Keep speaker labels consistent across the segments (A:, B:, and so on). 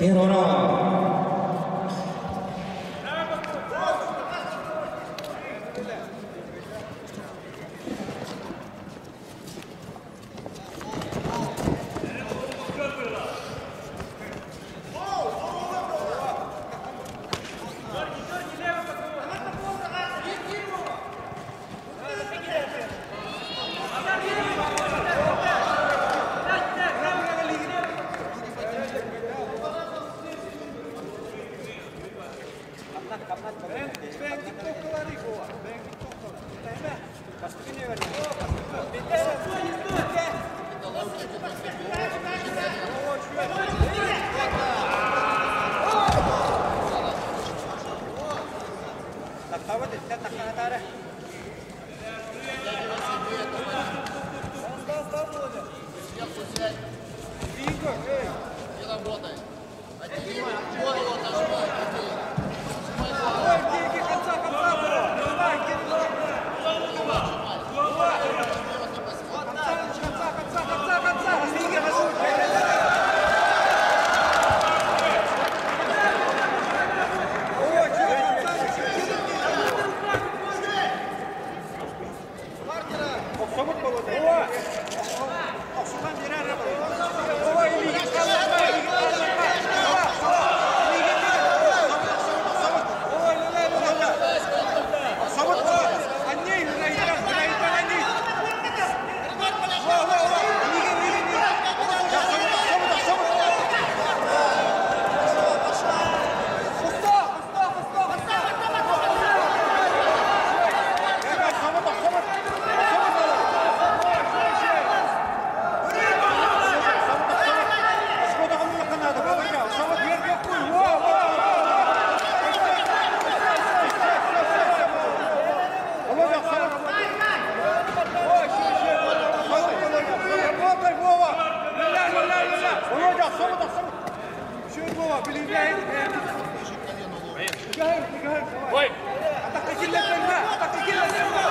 A: Here on работай. Отнимай. Первый раунд. Володя!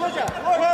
A: Kovacak. Kovacak.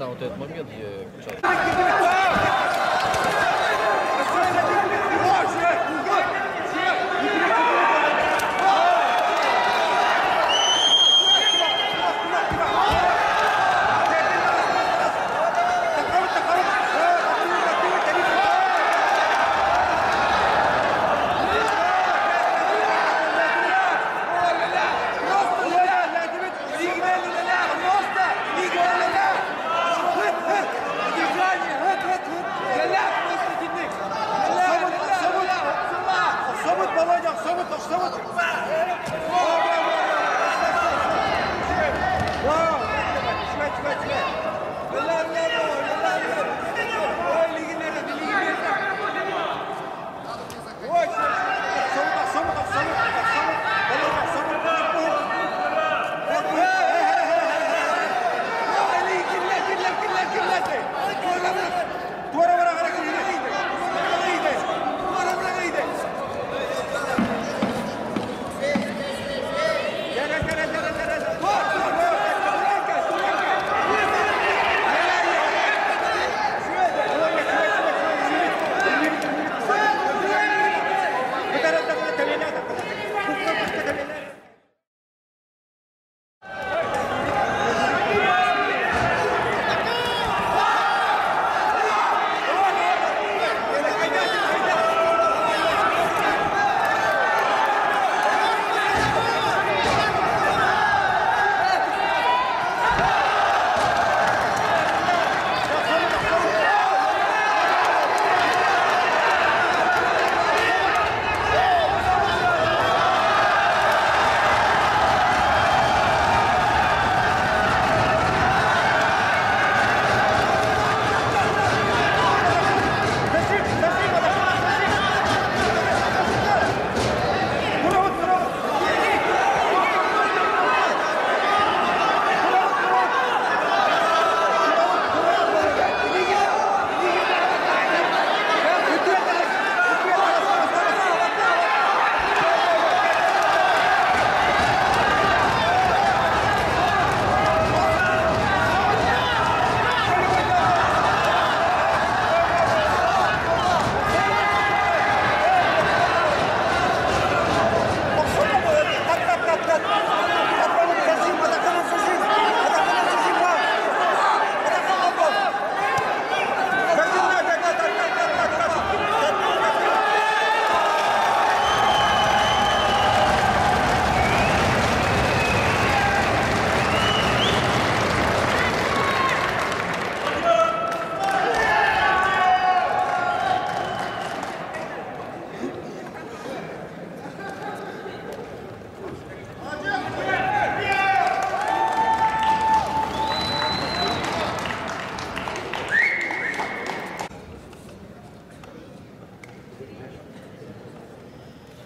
A: на вот этот момент я.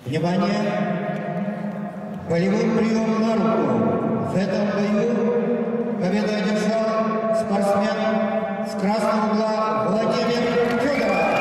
A: Внимание! полевой прием на руку. В этом бою победу одержал спортсмен с красного угла Владимир Федоров.